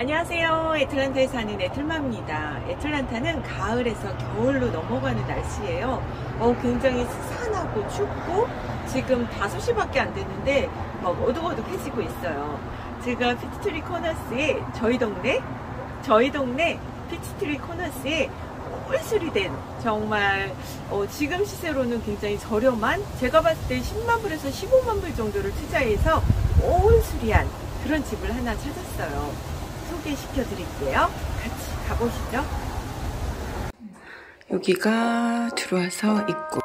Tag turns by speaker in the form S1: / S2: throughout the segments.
S1: 안녕하세요. 애틀란타에 사는 애틀맘입니다. 애틀란타는 가을에서 겨울로 넘어가는 날씨예요. 어, 굉장히 스산하고 춥고 지금 5시밖에 안 됐는데 막 어둑어둑해지고 있어요. 제가 피치트리 코너스에 저희 동네 저희 동네 피치트리 코너스에 올수리 된 정말 어, 지금 시세로는 굉장히 저렴한 제가 봤을 때 10만 불에서 15만 불 정도를 투자해서 홀술이한 그런 집을 하나 찾았어요. 소개시켜 드릴게요. 같이 가보시죠. 여기가 들어와서 입구.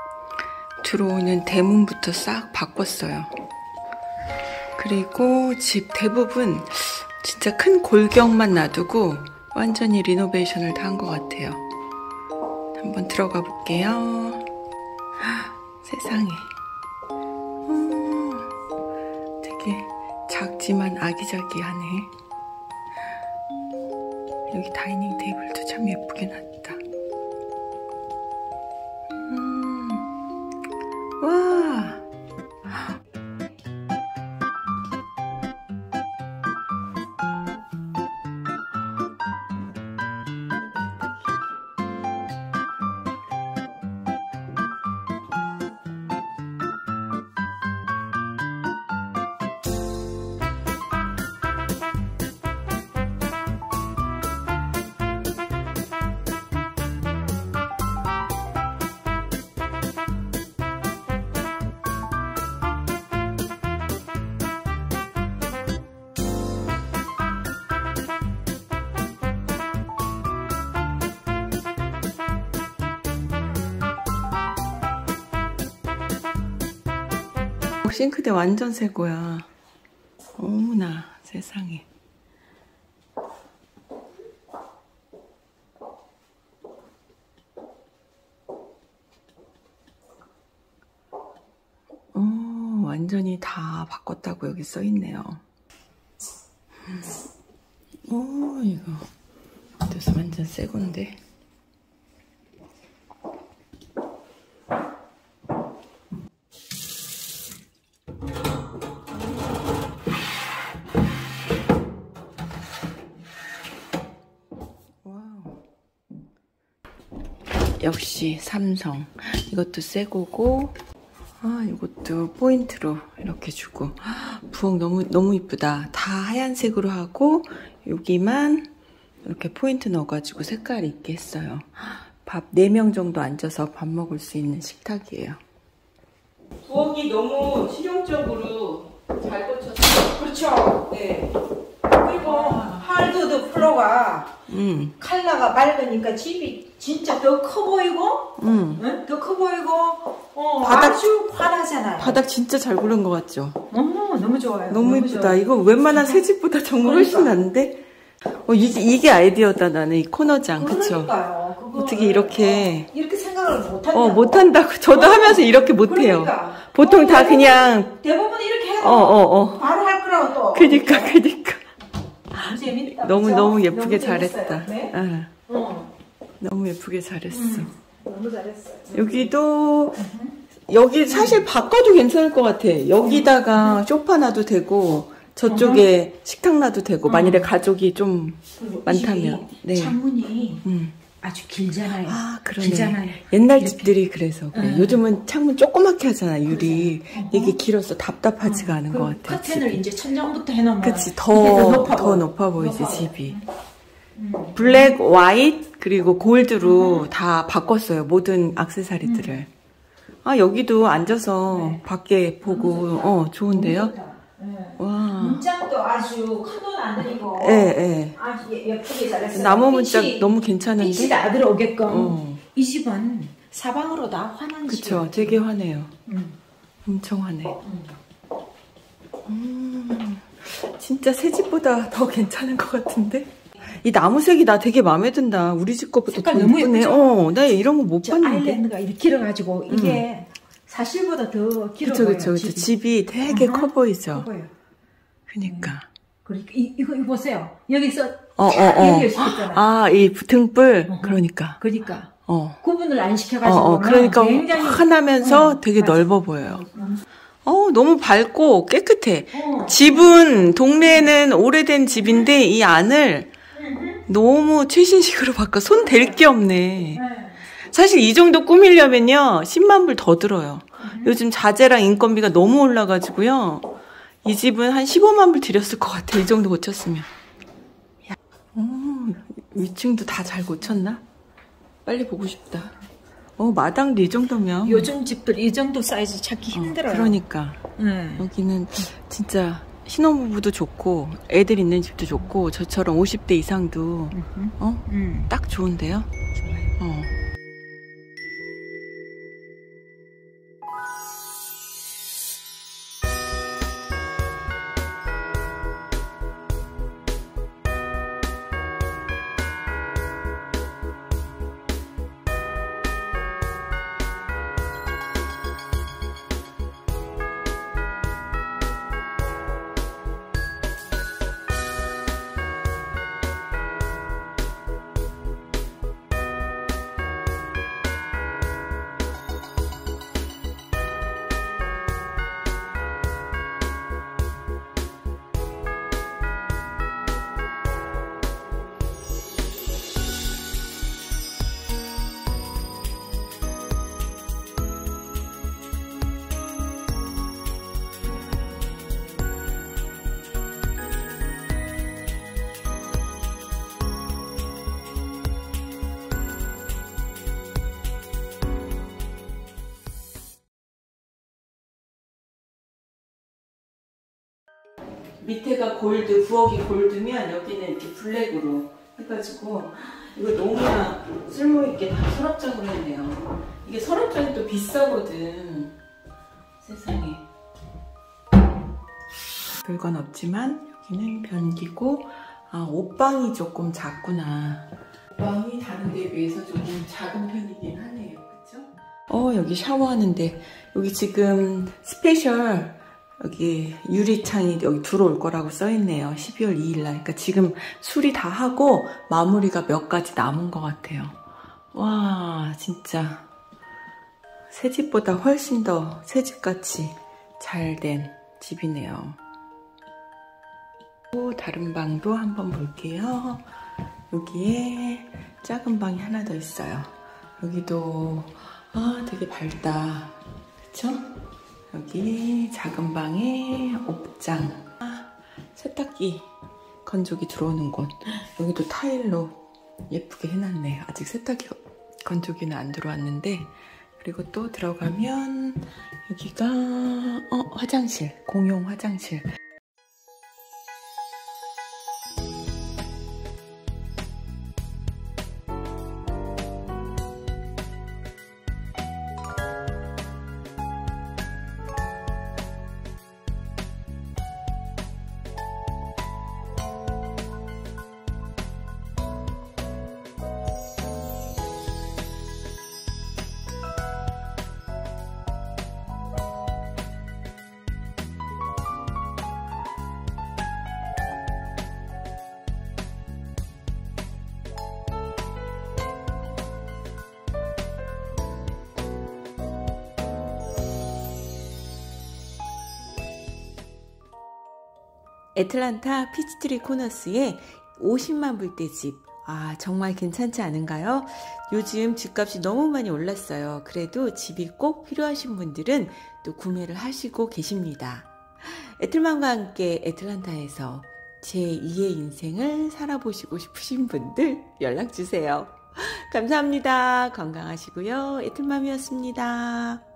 S1: 들어오는 대문부터 싹 바꿨어요. 그리고 집 대부분 진짜 큰 골경만 놔두고 완전히 리노베이션을 다 한 것 같아요. 한번 들어가 볼게요. 세상에. 오, 되게 작지만 아기자기하네. 여기 다이닝 테이블도 참 예쁘게 놨다. 싱크대 완전 새 거야. 어머나 세상에. 어, 완전히 다 바꿨다고 여기 써 있네요. 어, 이거. 그래서 완전 새 건데. 역시 삼성. 이것도 새 거고 아 이것도 포인트로 이렇게 주고. 부엌 너무 너무 이쁘다. 다 하얀색으로 하고 여기만 이렇게 포인트 넣어가지고 색깔 있게 했어요. 밥 4명 정도 앉아서 밥 먹을 수 있는 식탁이에요. 부엌이 너무 실용적으로 잘 고쳤어요
S2: 그렇죠.
S1: 네.
S2: 그리고 하드드 플로가
S1: 음,
S2: 컬러가 맑으니까 집이 진짜 더 커 보이고,
S1: 음.
S2: 응? 더커 보이고, 어,
S1: 바닥-
S2: 아주 환하잖아요.
S1: 바닥 진짜 잘 고른 것 같죠?
S2: 어머, 너무 좋아요.
S1: 너무 이쁘다.
S2: 좋아요.
S1: 이거 웬만한 새 집보다 정말 훨씬
S2: 그러니까.
S1: 낫는데? 어, 이게, 이게 아이디어다, 나는. 이 코너장. 그쵸? 어떻게 이렇게.
S2: 어, 이렇게 생각을 못한다.
S1: 어, 못한다고. 저도 하면서 이렇게 못해요.
S2: 그러니까.
S1: 보통
S2: 어,
S1: 다
S2: 대부분-
S1: 그냥,
S2: 대부분 이렇게 해도
S1: 어, 어, 어.
S2: 바로 할 거라고 또.
S1: 그니까, 그니까.
S2: 너무 재밌다.
S1: 너무,
S2: 그죠?
S1: 너무 예쁘게
S2: 너무
S1: 잘했다.
S2: 네?
S1: 응,
S2: 어,
S1: 너무 예쁘게 잘했어.
S2: 너무 잘했어요.
S1: 여기도, 여기 사실 바꿔도 괜찮을 것 같아. 여기다가 쇼파 놔도 되고, 저쪽에 식탁 놔도 되고, 만일에 가족이 좀, 많다면.
S2: 이
S1: 네.
S2: 창문이
S1: 음.
S2: 아주 길잖아요.
S1: 아, 그러네.
S2: 길잖아요.
S1: 옛날
S2: 이렇게.
S1: 집들이 그래서 그래.
S2: 응.
S1: 요즘은 창문 조그맣게 하잖아, 유리.
S2: 어.
S1: 이게 길어서 답답하지가 않은 것 같아.
S2: 커튼을
S1: 집이.
S2: 이제 천장부터 해놓으면
S1: 그치,
S2: 이게
S1: 더,
S2: 높아
S1: 더. 높아 보이지,
S2: 높아.
S1: 집이.
S2: 음.
S1: 블랙, 화이트, 그리고 골드로 다 바꿨어요, 모든 악세사리들을. 아, 여기도 앉아서
S2: 네.
S1: 밖에 보고, 어, 좋은데요? 와.
S2: 문짝도 아주 큰돈 안 들이고
S1: 예, 예.
S2: 아주 예- 예쁘게 잘했어요.
S1: 나무 문짝
S2: 빛이-
S1: 너무 괜찮은데?
S2: 다 들어오게끔
S1: 어.
S2: 이 집은 사방으로 다 환한
S1: 그쵸,
S2: 집이에요.
S1: 되게 환해요.
S2: 음.
S1: 엄청 환해.
S2: 음.
S1: 음, 진짜 새 집보다 더 괜찮은 것 같은데? 이 나무색이 나 되게 마음에 든다. 우리 집 것보다 더
S2: 색깔 너무
S1: 예쁘네.
S2: 예쁘죠?
S1: 어, 나 이런 거 못
S2: 저
S1: 봤는데.
S2: 아일랜드가 이렇게 길어가지고 이게 사실보다 더 길어
S1: 그쵸,
S2: 보여요.
S1: 그쵸, 그쵸.
S2: 집이.
S1: 집이 되게 커 보이죠.
S2: 커 보여요.
S1: 그니까.
S2: 그러니까 이, 이거 이거 보세요. 여기서
S1: 어, 어,
S2: 쫙
S1: 어.
S2: 연결시켰잖아요.
S1: 아, 이 등불.
S2: 어허.
S1: 그러니까.
S2: 그러니까
S1: 어.
S2: 구분을 안
S1: 어,
S2: 시켜가지고
S1: 어, 그러니까
S2: 굉장히
S1: 환하면서
S2: 어,
S1: 되게
S2: 맞아.
S1: 넓어 보여요.
S2: 너무
S1: 어, 너무 밝고 깨끗해.
S2: 어.
S1: 집은, 동네는 오래된 집인데, 이 안을 너무 최신식으로 바꿔. 손 댈 게 없네.
S2: 네.
S1: 사실 이 정도 꾸미려면요, 10만 불 더 들어요. 요즘 자재랑 인건비가 너무 올라가지고요. 이 집은 한 15만 불 들였을 것 같아. 이 정도 고쳤으면. 야, 어, 위층도 다 잘 고쳤나? 빨리 보고 싶다. 어, 마당도 이 정도면.
S2: 요즘 집들 이 정도 사이즈 찾기
S1: 어,
S2: 힘들어요.
S1: 그러니까.
S2: 네.
S1: 여기는 진짜 신혼부부도 좋고, 애들 있는 집도 좋고, 저처럼 50대 이상도,
S2: 음.
S1: 어?
S2: 음.
S1: 딱 좋은데요? 어. 밑에가 골드, 부엌이 골드면 여기는 이렇게 블랙으로 해가지고 이거 너무나 쓸모있게 다 서랍장으로 했네요. 이게 서랍장이 또 비싸거든. 세상에. 별건 없지만 여기는 변기고 아 옷방이 조금 작구나. 옷방이 다른 데 비해서 조금 작은 편이긴 하네요. 그쵸? 어 여기 샤워하는데 여기 지금 special 여기 유리창이 여기 들어올 거라고 써있네요. 12월 2일날. 그러니까 지금 수리 다 하고 마무리가 몇 가지 남은 것 같아요. 와, 진짜. 새 집보다 훨씬 더 새 집같이 잘 된 집이네요. 또 다른 방도 한번 볼게요. 여기에 작은 방이 하나 더 있어요. 여기도, 아, 되게 밝다. 그쵸? 여기 작은 방에 옷장, 아, 세탁기 건조기 들어오는 곳. 여기도 타일로 예쁘게 해놨네. 아직 세탁기 건조기는 안 들어왔는데. 그리고 또 들어가면 여기가 어, 화장실, 공용 화장실. 애틀란타 피치트리 코너스의 50만 불대 집. 아, 정말 괜찮지 않은가요? 요즘 집값이 너무 많이 올랐어요. 그래도 집이 꼭 필요하신 분들은 또 구매를 하시고 계십니다. 애틀맘과 함께 애틀란타에서 제 2의 인생을 살아보시고 싶으신 분들 연락 주세요. 감사합니다. 건강하시고요. 애틀맘이었습니다.